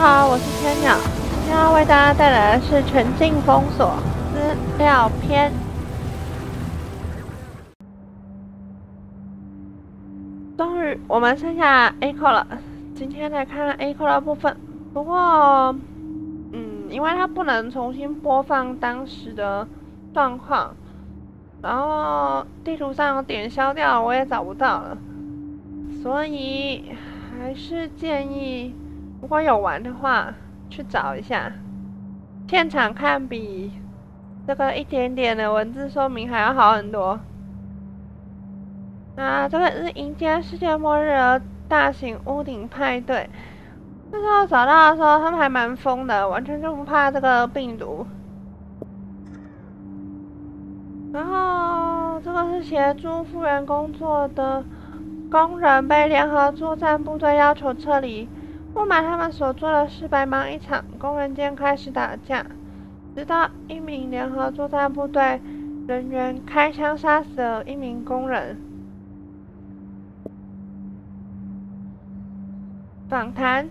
好，我是千鸟，今天要为大家带来的是全境封锁资料片。终于，我们剩下 A 扣了。今天来看 A 扣的部分。不过，嗯，因为它不能重新播放当时的状况，然后地图上有点消掉，我也找不到了，所以还是建议。如果有玩的话，去找一下，现场看比这个一点点的文字说明还要好很多。啊这个是迎接世界末日的大型屋顶派对。那时候找到的时候，他们还蛮疯的，完全就不怕这个病毒。然后这个是协助复原工作的工人被联合作战部队要求撤离。不满他们所做的事，白忙一场，工人间开始打架，直到一名联合作战部队人员开枪杀死了一名工人。访谈：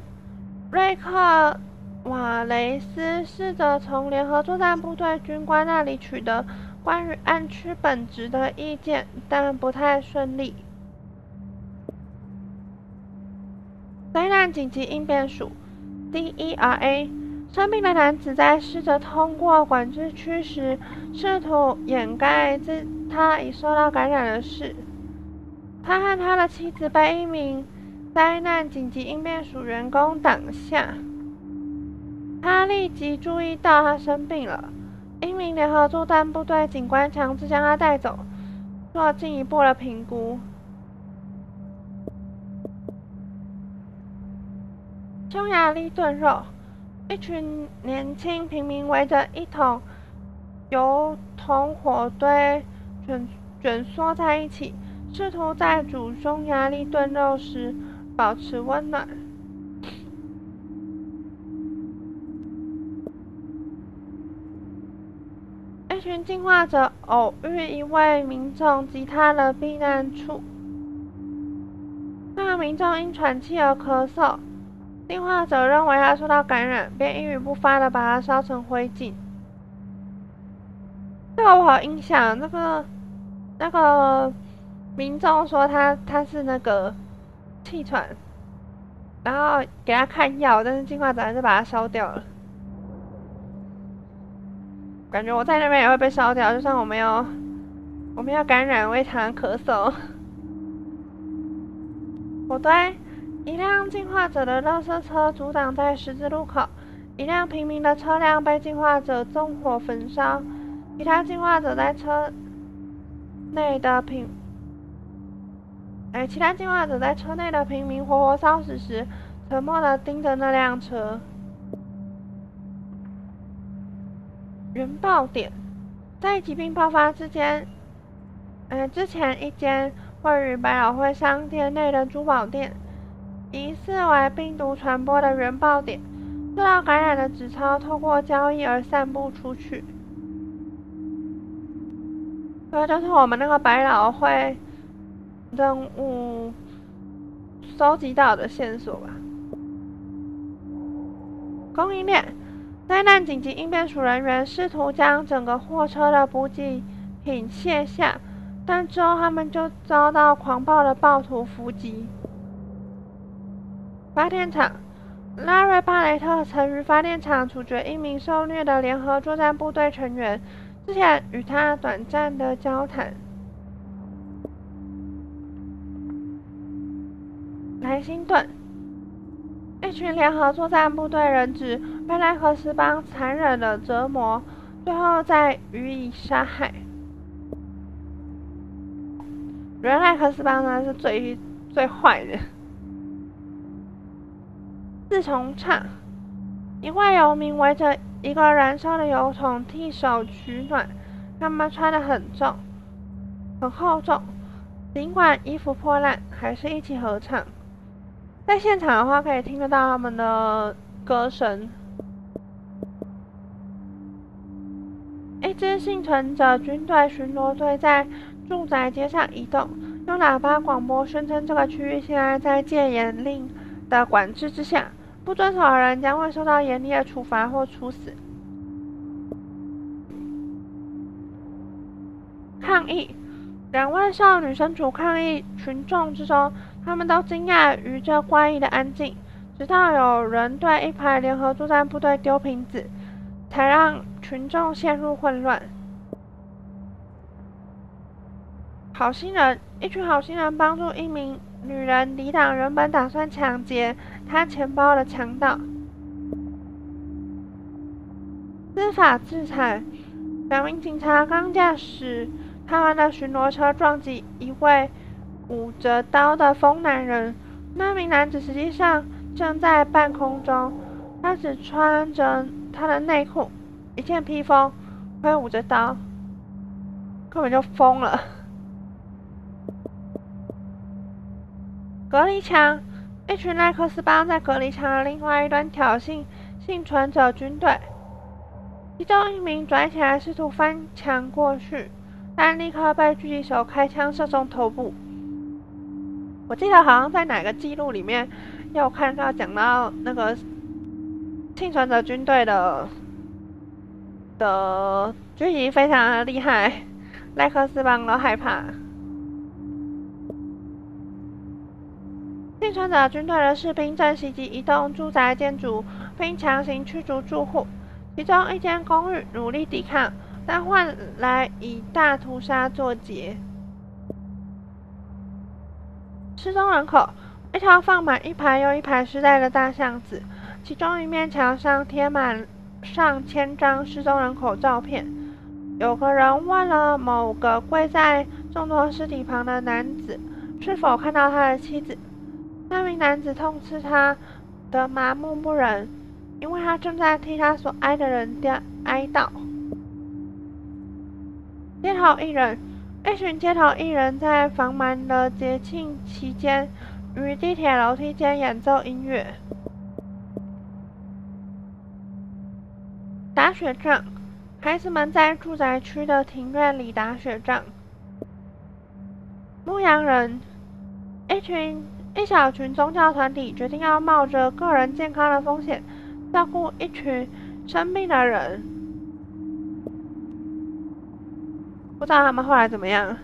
瑞克瓦雷斯试着从联合作战部队军官那里取得关于暗区本质的意见，但不太顺利。灾难紧急应变署 （DERA） 生病的男子在试着通过管制区时，试图掩盖自他已受到感染的事。他和他的妻子被一名灾难紧急应变署员工挡下。他立即注意到他生病了，一名联合作战部队警官强制将他带走，做进一步的评估。匈牙利炖肉，一群年轻平民围着一桶油桶火堆卷卷缩在一起，试图在煮匈牙利炖肉时保持温暖。一群进化者偶遇一位民众及他的避难处，那民众因喘气而咳嗽。进化者认为他受到感染，便一语不发的把他烧成灰烬。这个我好印象，那个那个民众说他他是那个气喘，然后给他看药，但是进化者还是把他烧掉了。感觉我在那边也会被烧掉，就算我没有我没有感染，我也常常咳嗽。我对。一辆进化者的垃圾车阻挡在十字路口，一辆平民的车辆被进化者纵火焚烧，其他进化者在车内的平，哎，其他进化者在车内的平民活活烧死时，沉默的盯着那辆车。原爆点在疾病爆发之间，呃，之前一间位于百老汇商店内的珠宝店。疑似为病毒传播的原爆点，受到感染的纸钞透过交易而散布出去。这就是我们那个百老汇任务收集到的线索吧。供应链，灾难紧急应变署人员试图将整个货车的补给品卸下，但之后他们就遭到狂暴的暴徒伏击。发电厂，拉瑞·巴雷特曾于发电厂处决一名受虐的联合作战部队成员，之前与他短暂的交谈。莱辛顿，一群联合作战部队人质被莱克斯邦残忍的折磨，最后再予以杀害。原来克斯邦呢是最最坏的。自从唱，一位游民围着一个燃烧的油桶替手取暖，他们穿的很重，很厚重，尽管衣服破烂，还是一起合唱。在现场的话，可以听得到他们的歌声。一支幸存者军队巡逻队在住宅街上移动，用喇叭广播宣称这个区域现在在戒严令的管制之下。不遵守的人将会受到严厉的处罚或处死。抗议！两位少女身处抗议群众之中，他们都惊讶于这怪异的安静。直到有人对一排联合作战部队丢瓶子，才让群众陷入混乱。好心人，一群好心人帮助一名女人抵挡原本打算抢劫她钱包的强盗。司法制裁：两名警察刚驾驶他们的巡逻车撞击一位捂着刀的疯男人。那名男子实际上正在半空中，他只穿着他的内裤，一件披风，挥舞着刀，根本就疯了。隔离墙，一群赖克斯邦在隔离墙的另外一端挑衅幸存者军队。其中一名转起来试图翻墙过去，但立刻被狙击手开枪射中头部。我记得好像在哪个记录里面有看到讲到那个幸存者军队的的狙击非常的厉害，赖克斯邦都害怕。幸存者军队的士兵正袭击一栋住宅建筑，并强行驱逐住户。其中一间公寓努力抵抗，但换来以大屠杀作结。失踪人口：一条放满一排又一排尸袋的大巷子，其中一面墙上贴满上千张失踪人口照片。有个人问了某个跪在众多尸体旁的男子，是否看到他的妻子。那名男子痛斥他的麻木不仁，因为他正在替他所爱的人哀哀悼。街头艺人，一群街头艺人，在繁忙的节庆期间，于地铁楼梯间演奏音乐。打雪仗，孩子们在住宅区的庭院里打雪仗。牧羊人，一群。一小群宗教团体决定要冒着个人健康的风险，照顾一群生病的人。不知道他们后来怎么样。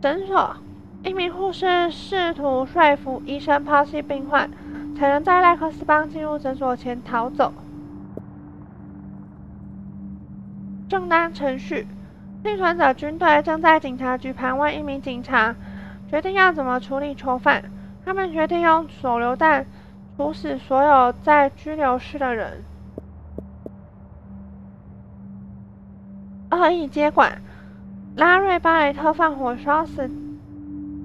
诊所，一名护士试图说服医生抛弃病患，才能在赖克斯邦进入诊所前逃走。正当程序，幸存者军队正在警察局盘问一名警察。决定要怎么处理囚犯？他们决定用手榴弹处死所有在拘留室的人。恶意接管，拉瑞巴雷特放火烧死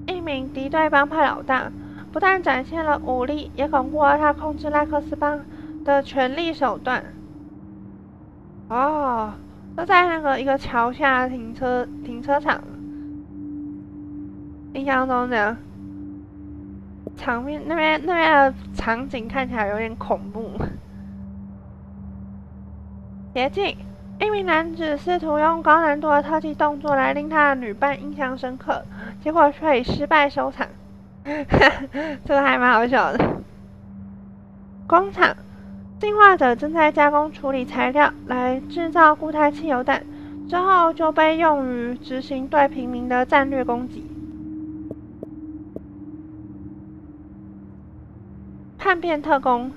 一名敌对帮派老大，不但展现了武力，也巩固了他控制赖克斯邦的权力手段。哦，就在那个一个桥下停车停车场。印象中的场面，那边那边的场景看起来有点恐怖。捷径，一名男子试图用高难度的特技动作来令他的女伴印象深刻，结果却以失败收场。这个还蛮好笑的。工厂，进化者正在加工处理材料来制造固态汽油弹，之后就被用于执行对平民的战略攻击。叛变特工，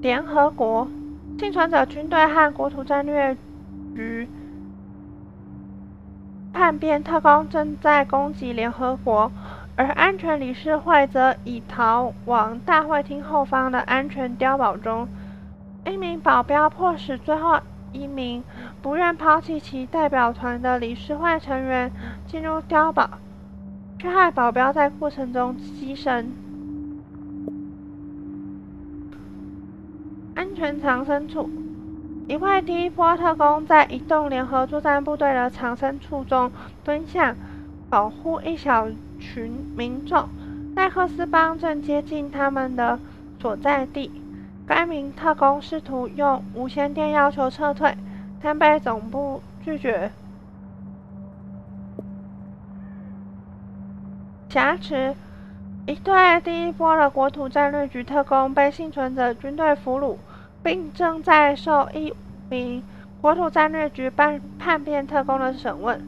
联合国幸存者军队和国土战略局叛变特工正在攻击联合国，而安全理事会则已逃往大会厅后方的安全碉堡中。一名保镖迫使最后一名不愿抛弃其代表团的理事会成员进入碉堡，却害保镖在过程中牺牲。全藏身处，一块第一波特工在移动联合作战部队的藏身处中蹲下，保护一小群民众。奈克斯邦正接近他们的所在地。该名特工试图用无线电要求撤退，但被总部拒绝。挟持。一队第一波的国土战略局特工被幸存者军队俘虏，并正在受一名国土战略局叛叛变特工的审问，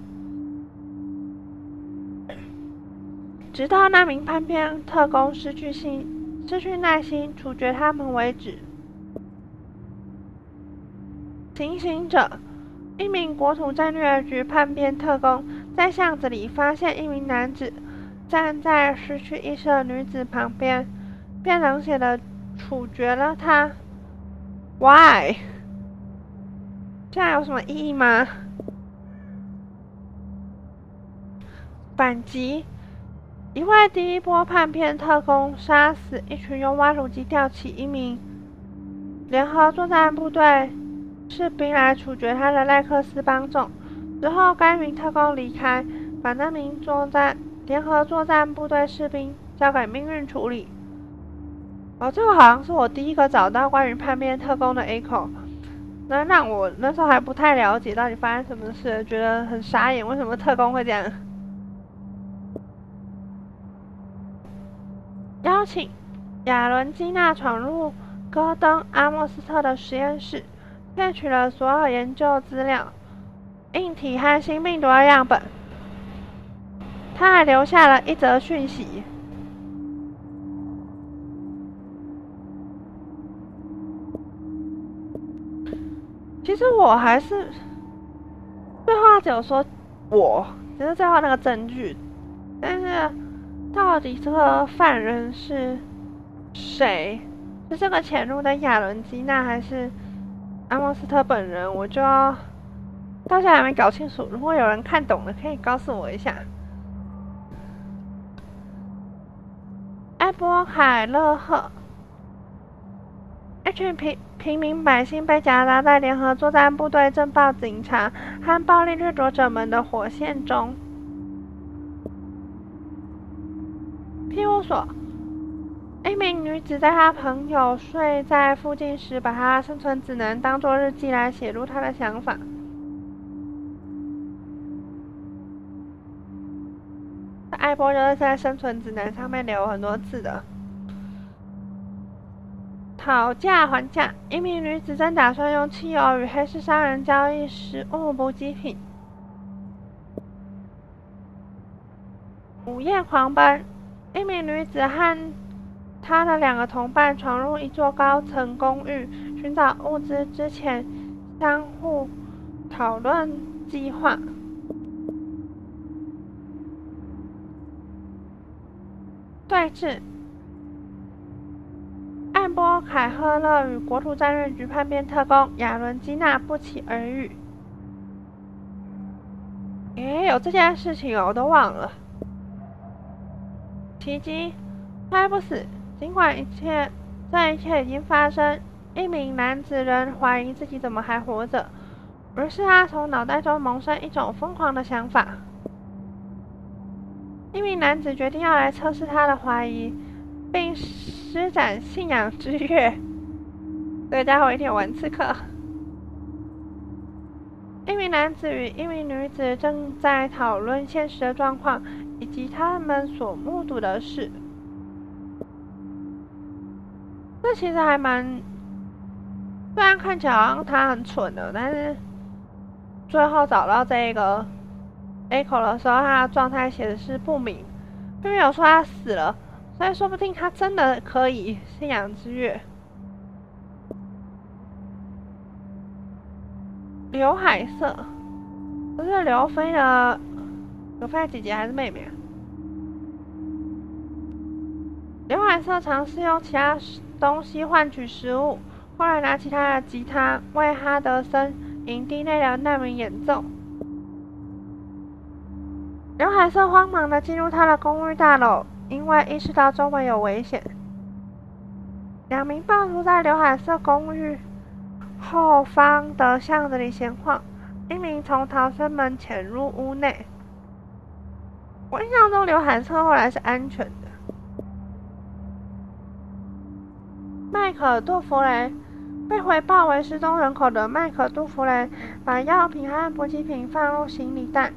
直到那名叛变特工失去心、失去耐心处决他们为止。行刑者，一名国土战略局叛变特工在巷子里发现一名男子。站在失去意识的女子旁边，便冷血的处决了他。Why？这样有什么意义吗？反击！一位第一波叛变特工杀死一群用挖土机吊起一名联合作战部队士兵来处决他的赖克斯帮众。之后，该名特工离开，把那名作战。联合作战部队士兵交给命运处理。哦，这个好像是我第一个找到关于叛变特工的 A 口，那让我那时候还不太了解到底发生什么事，觉得很傻眼，为什么特工会这样？邀请亚伦基娜闯入戈登阿莫斯特的实验室，窃取了所有研究资料、硬体和新病毒的样本。他还留下了一则讯息。其实我还是，最后只有说我，只是最后那个证据。但是，到底这个犯人是谁？是这个潜入的亚伦基娜，还是阿莫斯特本人？我就要到现在还没搞清楚。如果有人看懂了，可以告诉我一下。波海勒赫，一群平平民百姓被夹杂在联合作战部队政报警察和暴力掠夺者们的火线中。庇护所，一名女子在她朋友睡在附近时，把她生存指南当作日记来写入她的想法。艾波就是在生存指南上面留很多字的。讨价还价，一名女子正打算用汽油与黑市商人交易食物补给品。午夜狂奔，一名女子和她的两个同伴闯入一座高层公寓，寻找物资之前相互讨论计划。对峙，波凯赫勒与国土战略局叛变特工亚伦基娜不期而遇。诶，有这件事情哦，我都忘了。奇迹，拍不死。尽管一切，这一切已经发生，一名男子仍怀疑自己怎么还活着，于是他从脑袋中萌生一种疯狂的想法。一名男子决定要来测试他的怀疑，并施展信仰之跃。这个家伙一天玩刺客。一名男子与一名女子正在讨论现实的状况以及他们所目睹的事。这其实还蛮……虽然看起来好像他很蠢的，但是最后找到这个。A 口的时候，他的状态写的是不明，并没有说他死了，所以说不定他真的可以信仰之月。刘海色，不是刘飞的刘飞的姐姐还是妹妹啊？刘海色尝试用其他东西换取食物，后来拿起他的吉他为哈德森营地内的难民演奏。刘海瑟慌忙的进入他的公寓大楼，因为意识到周围有危险。两名暴徒在刘海瑟公寓后方的巷子里闲晃，一名从逃生门潜入屋内。我印象中刘海瑟后来是安全的。麦克杜弗雷被回报为失踪人口的麦克杜弗雷，把药品和补给品放入行李袋。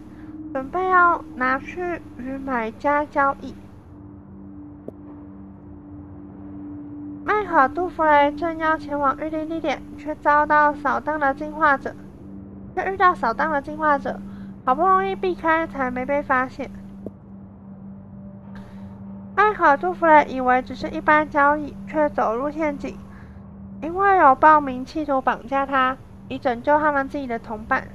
准备要拿去与买家交易。艾克杜弗雷正要前往预定地点，却遭到扫荡的进化者，却遇到扫荡的进化者，好不容易避开，才没被发现。艾克杜弗雷以为只是一般交易，却走入陷阱，因为有暴民企图绑架他，以拯救他们自己的同伴。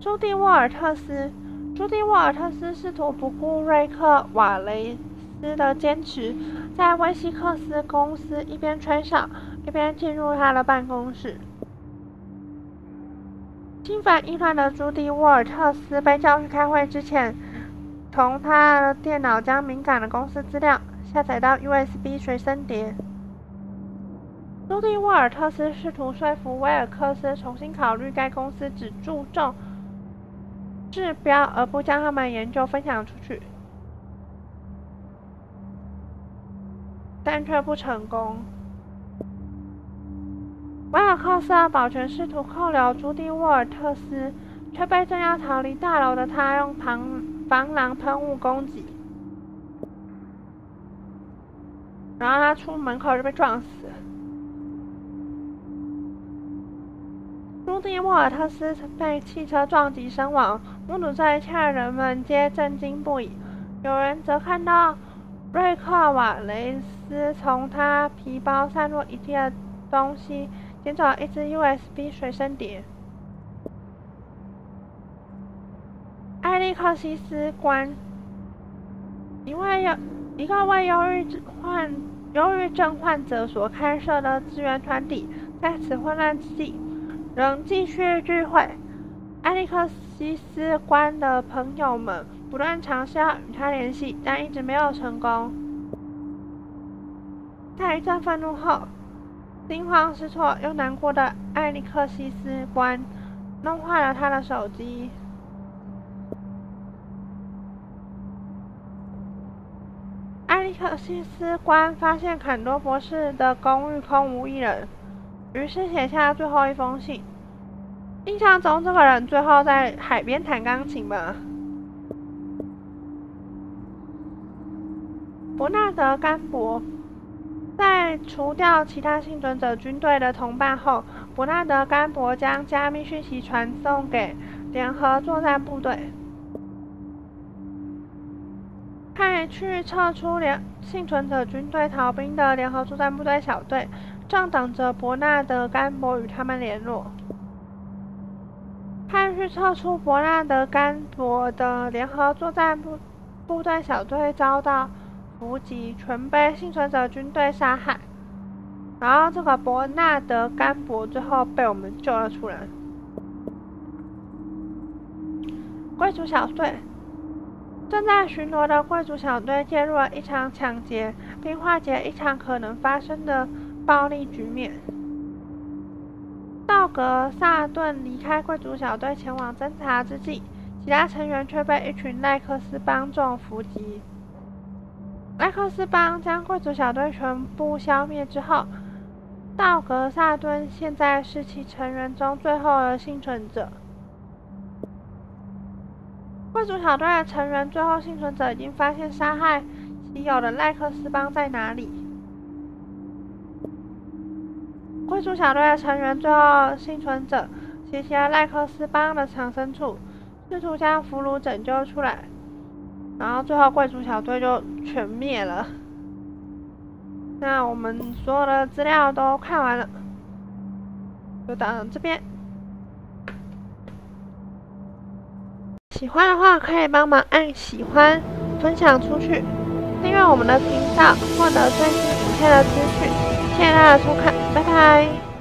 朱蒂沃尔特斯，朱蒂沃尔特斯试图不顾瑞克瓦雷。斯的坚持，在威西克斯公司一边吹哨，一边进入他的办公室。心烦意乱的朱迪沃尔特斯被叫去开会之前，从他的电脑将敏感的公司资料下载到 USB 随身碟。朱迪沃尔特斯试图说服威尔克斯重新考虑该公司只注重治标，而不将他们研究分享出去。但却不成功。维尔克斯保全试图扣留朱迪沃尔特斯，却被正要逃离大楼的他用防防狼喷雾攻击，然后他出门口就被撞死。朱迪沃尔特斯被汽车撞击身亡，目睹这一切的人们皆震惊不已，有人则看到。瑞克瓦雷斯从他皮包散落一地的东西捡走一只 USB 随身碟。艾利克西斯官，一位忧一个为忧郁患忧郁症患者所开设的支援团体，在此混乱之际，仍继续聚会。艾利克西斯官的朋友们。不断尝试要与他联系，但一直没有成功。在一阵愤怒后，惊慌失措又难过的艾利克西斯官弄坏了他的手机。艾利克西斯官发现坎多博士的公寓空无一人，于是写下最后一封信。印象中，这个人最后在海边弹钢琴吧。伯纳德·甘博在除掉其他幸存者军队的同伴后，伯纳德·甘博将加密讯息传送给联合作战部队，派去撤出联幸存者军队逃兵的联合作战部队小队，正等着伯纳德·甘博与他们联络。派去撤出伯纳德·甘博的联合作战部部队小队遭到。伏击，全被幸存者军队杀害。然后这个伯纳德·甘博最后被我们救了出来。贵族小队正在巡逻的贵族小队介入了一场抢劫，并化解一场可能发生的暴力局面。道格萨顿离开贵族小队前往侦查之际，其他成员却被一群赖克斯帮众伏击。莱克斯邦将贵族小队全部消灭之后，道格萨顿现在是其成员中最后的幸存者。贵族小队的成员最后幸存者已经发现杀害其友的赖克斯邦在哪里。贵族小队的成员最后幸存者袭击了赖克斯邦的藏身处，试图将俘虏拯救出来。然后最后贵族小队就全灭了。那我们所有的资料都看完了，就到这边。喜欢的话可以帮忙按喜欢、分享出去、订阅我们的频道，获得最新影片的资讯。谢谢大家收看，拜拜。